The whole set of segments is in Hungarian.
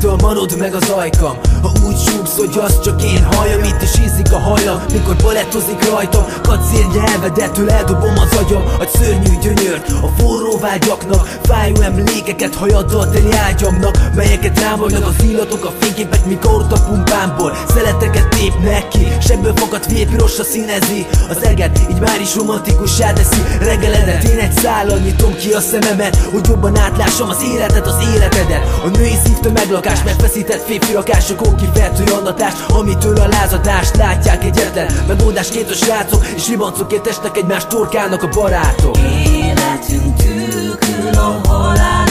fogaitól marad meg az ajkam? Ha úgy súgsz, hogy az csak én halljam Itt is ízik a hajlam, mikor balettozik rajtam. Kacér nyelvedettől eldobom az agyam A szörnyű gyönyört, a forró vágyaknak Fájó emlékeket hajaddal teli ágyamnak Melyeket rámolnak az illatok, a fényképek mikor a pumpámból. Szeleteket tépnek ki, sebből fakad vérpirosra színezi. Az eget, így már is romantikus teszi. Reggeledet én egy szállal nyitom ki a szememet Hogy jobban átlássam az életet, az életedet. A női szívtől meglakás, megfeszített férfirakás A kóki feltőjandatás, amitől a lázadást látják egyetlen Megoldás két a srácok, és ribancokért estek egymás torkának a barátok. Életünk tűkül a halálunk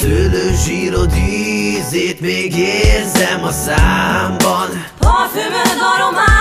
Szőlőzsírod ízét még érzem a számban. Parfümöd aromája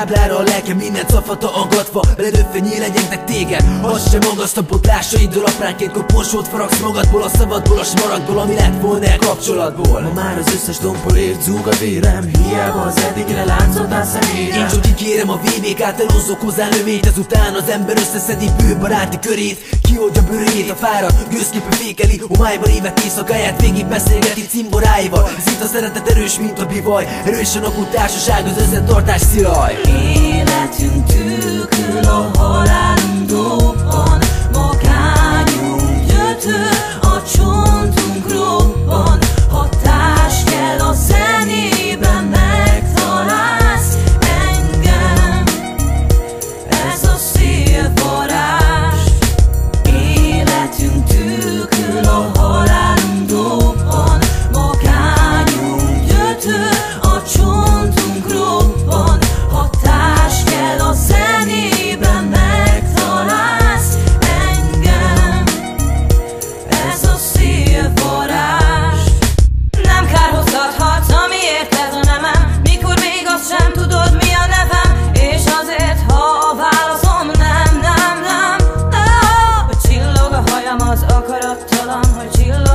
táblára a lelkem minden cafata aggatva Beledöffe nyílegyeknek téged. Az sem magaszta botlásaiddól Apránként koporsót faragsz magadból A szabadból, a smaragdból Ami lett volna el kapcsolatból. Ma már az összes dombol ért zúg a vérem Hiába az eddigre látszottál személyre Én csak kikérem a VVK-t Elhozzok hozzá lövényt Ezután az ember összeszedi bőbaráti körét Kioldja bőrét a fáradt Gőzképű fékeli Homályban évet éjszakáját Végig beszélgeti cimboráival. Ez itt a szeretet erős, mint a bivaj Erősen a társaság az összetartás szilaj. Életünk tűkül long, her she alone.